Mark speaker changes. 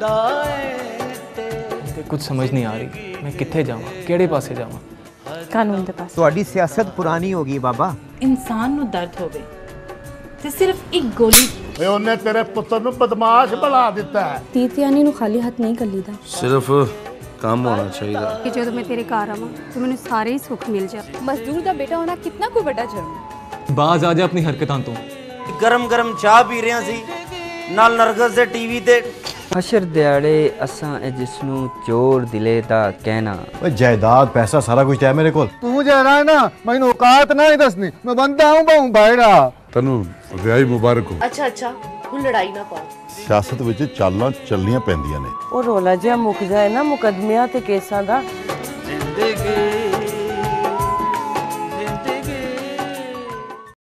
Speaker 1: ਤੇ ਕੁਝ ਸਮਝ ਨਹੀਂ ਆ ਰਹੀ ਮੈਂ ਕਿੱਥੇ ਜਾਵਾਂ ਕਿਹੜੇ ਪਾਸੇ ਜਾਵਾਂ
Speaker 2: ਕਾਨੂੰਨ ਦੇ ਪਾਸ
Speaker 3: ਤੁਹਾਡੀ ਸਿਆਸਤ ਪੁਰਾਣੀ ਹੋ ਗਈ ਬਾਬਾ
Speaker 2: ਇਨਸਾਨ ਨੂੰ ਦਰਦ ਹੋਵੇ ਤੇ ਸਿਰਫ ਇੱਕ ਗੋਲੀ
Speaker 4: ਓਏ ਉਹਨੇ ਤੇਰੇ ਪੁੱਤਰ ਨੂੰ ਬਦਮਾਸ਼ ਬਣਾ ਦਿੱਤਾ ਹੈ
Speaker 5: ਤੀਰਥਯਾਨੀ ਨੂੰ ਖਾਲੀ ਹੱਥ ਨਹੀਂ ਕੱਲੀਦਾ
Speaker 6: ਸਿਰਫ ਕੰਮ ਹੋਣਾ ਚਾਹੀਦਾ
Speaker 5: ਕਿ ਜਦੋਂ ਮੈਂ ਤੇਰੇ ਘਰ ਆਵਾਂ ਤੇ ਮੈਨੂੰ ਸਾਰੇ ਹੀ ਸੁੱਖ ਮਿਲ ਜਾ ਮਜ਼ਦੂਰ ਦਾ ਬੇਟਾ ਹੋਣਾ ਕਿੰਨਾ ਕੋ ਵੱਡਾ ਜਰਮ
Speaker 1: ਬਾਜ਼ ਆ ਜਾ ਆਪਣੀ ਹਰਕਤਾਂ ਤੋਂ
Speaker 7: ਗਰਮ ਗਰਮ ਚਾਹ ਪੀ ਰਿਆਂ ਸੀ ਨਾਲ ਨਰਗਸ ਦੇ ਟੀਵੀ ਤੇ
Speaker 8: ਹਸ਼ਰ ਦਿਹਾੜੇ ਅਸਾਂ ਇਹ ਜਿਸ ਨੂੰ ਚੋਰ ਦਿਲੇ ਦਾ ਕਹਿਣਾ।
Speaker 9: ਓਏ ਜਾਇਦਾਦ ਪੈਸਾ ਸਾਰਾ ਕੁਝ ਹੈ ਮੇਰੇ ਕੋਲ।
Speaker 4: ਤੂੰ ਜਿਹੜਾ ਹੈ ਨਾ ਮੈਨੂੰ ਔਕਾਤ ਨਹੀਂ ਦੱਸਣੀ। ਮੈਂ ਬੰਦਾ ਹੂੰ ਬਾਹੂ ਬਾਇੜਾ।
Speaker 6: ਤੈਨੂੰ ਵਿਆਹੀ ਮੁਬਾਰਕ ਹੋ।
Speaker 2: ਅੱਛਾ ਅੱਛਾ ਹੁਣ ਲੜਾਈ ਨਾ ਪਾਓ।
Speaker 6: ਸਿਆਸਤ ਵਿੱਚ ਚਾਲਾਂ ਚੱਲਣੀਆਂ ਪੈਂਦੀਆਂ ਨੇ।
Speaker 10: ਉਹ ਰੋਲਾ ਜਿਹਾ ਮੁੱਕ ਜਾਏ ਨਾ ਮੁਕਦਮਿਆਂ ਤੇ ਕੇਸਾਂ ਦਾ